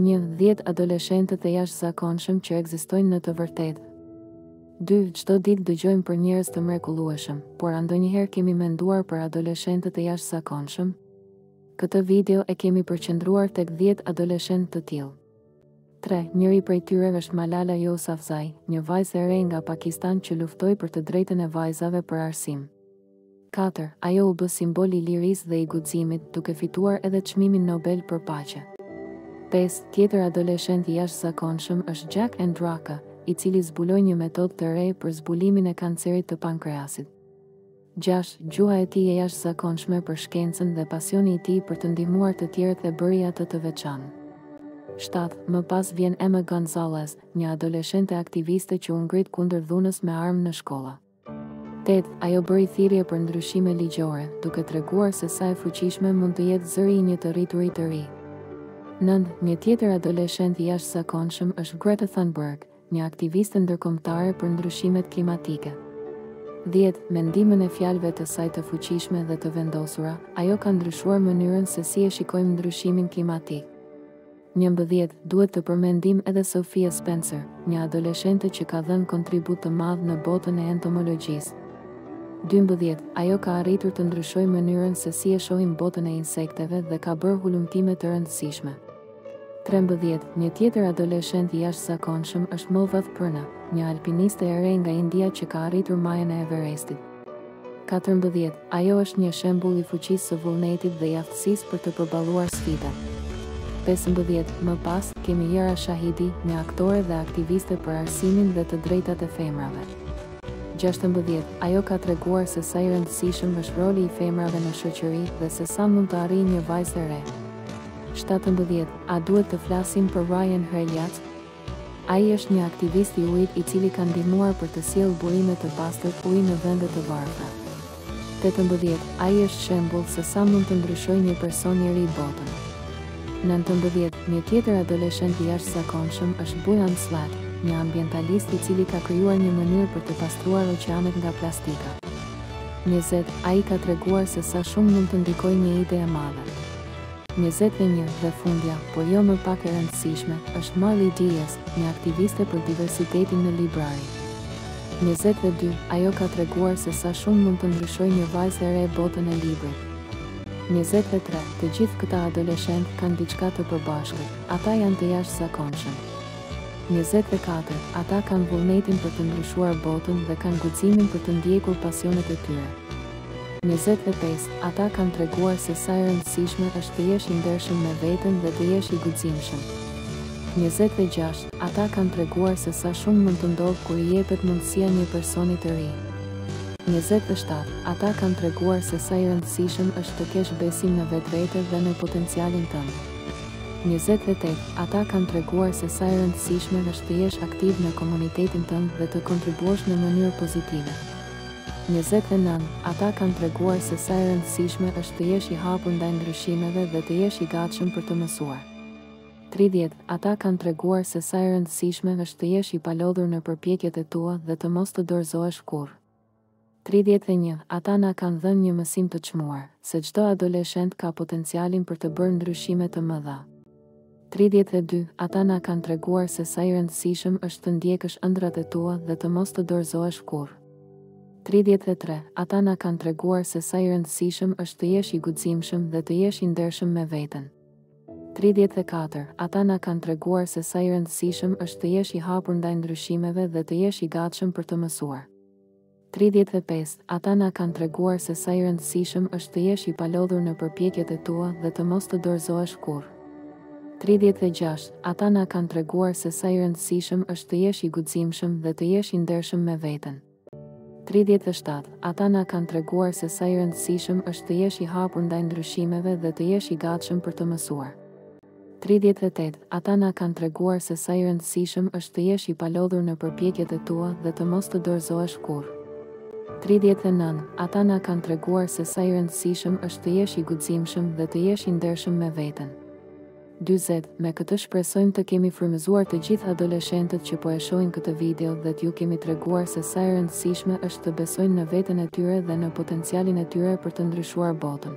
Një, dhjetë adoleshentët e jashtëzakonshëm që ekzistojnë në të vërtetë. Dy, çdo ditë dëgjojmë për njerëz të mrekullueshëm, por a ndonjëherë kemi menduar për adoleshentët e jashtëzakonshëm? Këtë video e kemi përqendruar tek dhjetë adoleshentë të tillë. Tre, njëri prej tyre është Malala Yousafzai, një vajzë e re nga Pakistan që luftoi për të drejtën e vajzave për arsim. Katër, ajo u bë simboli i lirisë dhe i guximit, duke fituar edhe Çmimin Nobel për Paqe. Pesë, tjetër adoleshent i jashtëzakonshëm është Jack Andraka, i cili zbuloi një metodë të re për zbulimin e kancerit të pankreasit. Gjashtë, gjuha e tij e jashtëzakonshme për shkencën dhe pasioni i tij për të ndihmuar të tjerët e bëri atë të veçantë. Shtatë, më pas vjen Emma Gonzalez, një adoleshente aktiviste që u ngrit kundër dhunës me armë në shkolla. Tetë, ajo bëri thirrje për ndryshime ligjore, duke treguar se sa e fuqishme mund të jetë zëri i një të rrituri të ri. Nëntë, një tjetër adoleshent i jashtëzakonshëm është Greta Thunberg, një aktiviste ndërkombëtare për ndryshimet klimatike. Dhjetë, me ndihmën e fjalëve të saj të fuqishme dhe të vendosura, ajo ka ndryshuar mënyrën se si e shikojmë ndryshimin klimatik. Njëmbëdhjetë, Duhet të përmendim edhe Sophia Spencer, një adoleshente që ka dhënë kontribut të madh në botën e entomologjisë. Dymbëdhjetë, Ajo ka arritur të ndryshojë mënyrën se si e shohim botën e insekteve dhe ka bërë hulumtime të rëndësishme. Trembëdhjetë, Një tjetër adoleshent i jashtëzakonshëm është Movath Purna, një alpiniste e re nga India që ka arritur majën e Everestit. Katërmbëdhjetë, Ajo është një shembull i fuqisë së vullnetit dhe i aftësisë për të përballuar sfidat. Pesëmbëdhjetë, Më pas, kemi Yara Shahidi, një aktore dhe aktiviste për arsimin dhe të drejtat e femrave. Gjashtëmbëdhjetë, Ajo ka treguar se sa i rëndësishëm është roli i femrave në shoqëri dhe se sa mund të arrijë një vajzë e re. Shtatëmbëdhjetë, A duhet të flasim për Ryan Hreljac? Ai është një aktivist i ujit i cili ka ndihmuar për të sjellë burime të pastërt uji në vende të varfra. Tetëmbëdhjetë, Ai është shembull se sa mund të ndryshojë një person i ri botën. Nëntëmbëdhjetë, Një tjetër adoleshent i jashtëzakonshëm është Boyan Slat, një ambientalist i cili ka krijuar një mënyrë për të pastruar oqeanet nga plastika. Njëzet, Ai ka treguar se sa shumë mund të ndikojë një ide e madhe. njëzet e një dhe fundja, po jo më pak e rëndësishme, është Marley Dias, një aktiviste për diversitetin në librari. Njëzet e dy, ajo ka treguar se sa shumë mund të ndryshojë një vajzë e re botën e librit. Njëzet e tre, të gjithë këta adoleshentë kanë diçka të përbashkët, ata janë të jashtëzakonshëm. Njëzet e katër, ata kanë vullnetin për të ndryshuar botën dhe kanë guximin për të ndjekur pasionet e tyre. Njëzet e pesë, Ata kanë treguar se sa e rëndësishme është të jesh i ndershëm me veten dhe të jesh i guximshëm. Njëzet e gjashtë, Ata kanë treguar se sa shumë mund të ndodhë kur i jepet mundësia një personi të ri. Njëzet e shtatë, Ata kanë treguar se sa i rëndësishëm është të kesh besim në vetvete dhe në potencialin tënd. Njëzet e tetë, Ata kanë treguar se sa e rëndësishme është të jesh aktiv në komunitetin tënd dhe të kontribuosh në mënyrë pozitive. Njëzet e nëntë, Ata kanë treguar se sa e rëndësishme është të jesh i hapur ndaj ndryshimeve dhe të jesh i gatshëm për të mësuar. Tridhjetë, Ata kanë treguar se sa e rëndësishme është të jesh i palodhur në përpjekjet e tua dhe të mos të dorëzohesh kurrë. Tridhjetë e një, Ata na kanë dhënë një mësim të çmuar, se çdo adoleshent ka potencialin për të bërë ndryshime të mëdha. Tridhjetë e dy, Ata na kanë treguar se sa i rëndësishëm është të ndjekësh ëndrrat e tua dhe të mos të dorëzohesh kurrë. Tridhjetë e tre, Ata na kanë treguar se sa i rëndësishëm është të jesh i guximshëm dhe të jesh i ndershëm me veten. Tridhjetë e katër, Ata na kanë treguar se sa i rëndësishëm është të jesh i hapur ndaj ndryshimeve dhe të jesh i gatshëm për të mësuar. Tridhjetë e pesë, Ata na kanë treguar se sa i rëndësishëm është të jesh i palodhur në përpjekjet e tua dhe të mos të dorëzohesh kurrë. Tridhjetë e gjashtë, Ata na kanë treguar se sa i rëndësishëm është të jesh i guximshëm dhe të jesh i ndershëm me veten. Tridhjetë e shtatë, Ata na kanë treguar se sa i rëndësishëm është të jesh i hapur ndaj ndryshimeve dhe të jesh i gatshëm për të mësuar. Tridhjetë e tetë, Ata na kanë treguar se sa i rëndësishëm është të jesh i palodhur në përpjekjet e tua dhe të mos të dorëzohesh kurrë. Tridhjetë e nëntë, Ata na kanë treguar se sa i rëndësishëm është të jesh i guximshëm dhe të jesh i ndershëm me veten. Dyzet, Me këtë shpresojmë të kemi frymëzuar të gjithë adoleshentët që po e shohin këtë video dhe t'ju kemi treguar se sa e rëndësishme është të besojnë në veten e tyre dhe në potencialin e tyre për të ndryshuar botën.